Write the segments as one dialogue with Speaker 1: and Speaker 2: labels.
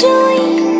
Speaker 1: joy.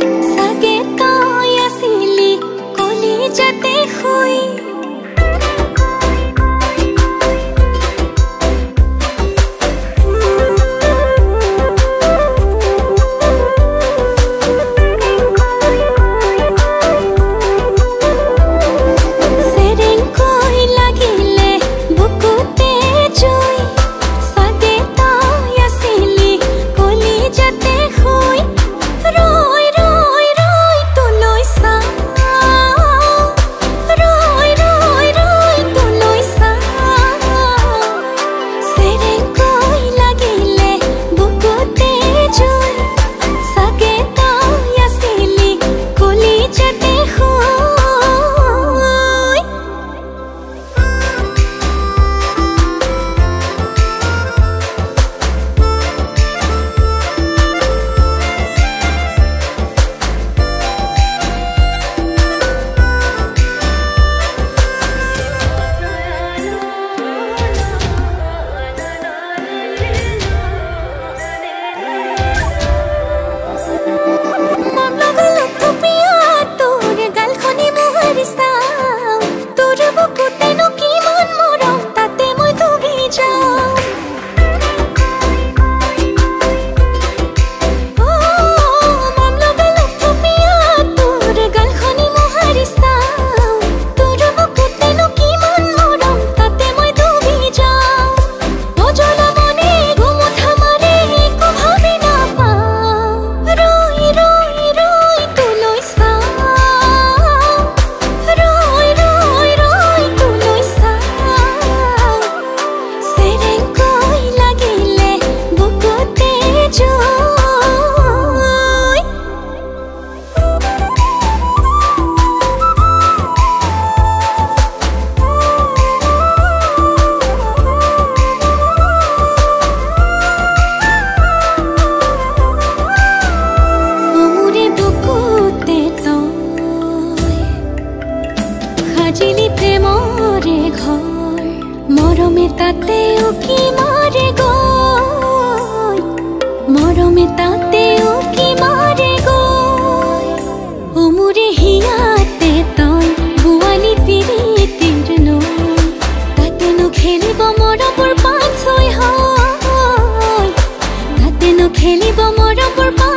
Speaker 1: তাতে মাৰে গৈ? তাতে উকি মাৰে গৈ? হিয়াতে তই বোৱালি পিৰিতিৰ নৈ তাতেনো খেলিব মৰমৰ পাঁচ হয়। খেলিব মৰমৰ পাঁচ